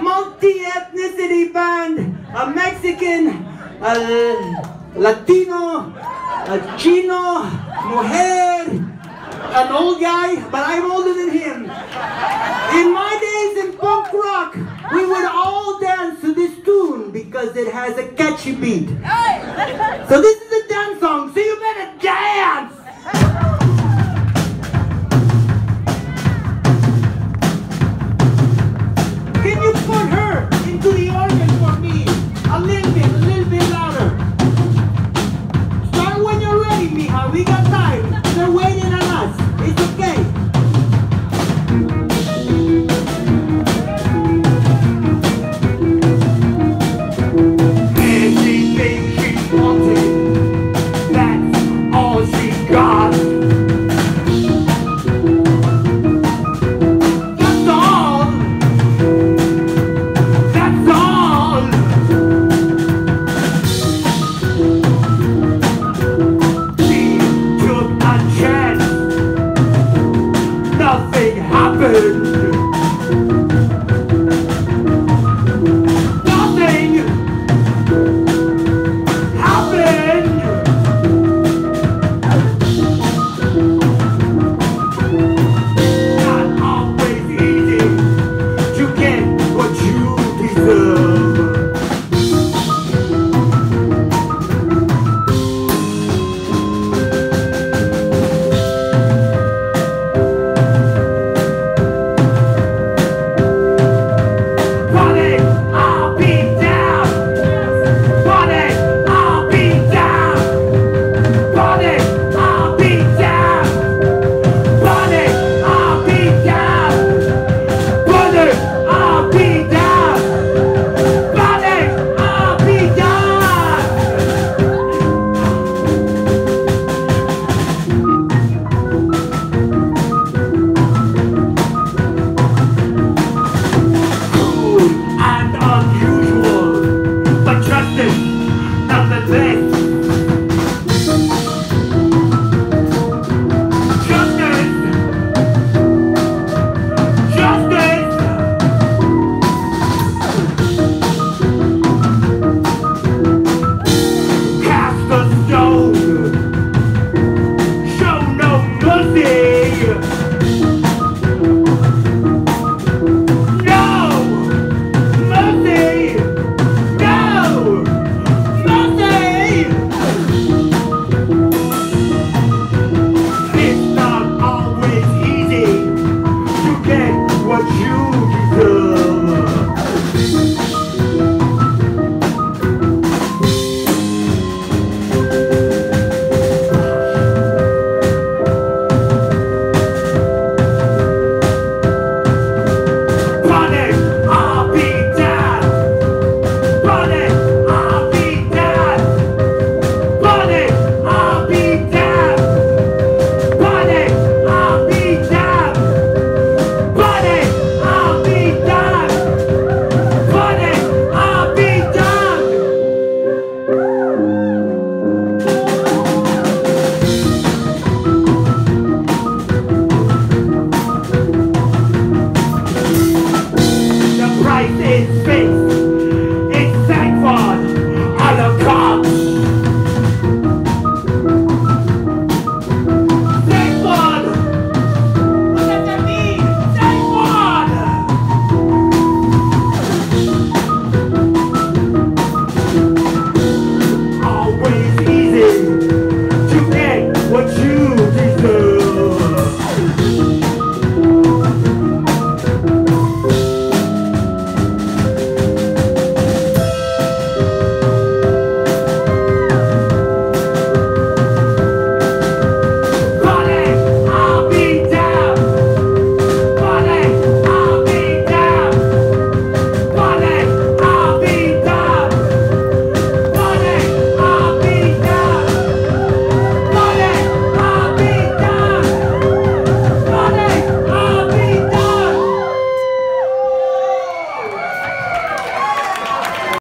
multi-ethnicity band, a Mexican, a Latino, a Chino, mujer, an old guy, but I'm older than him. In my days in punk rock, we would all dance to this tune because it has a catchy beat. So this happen.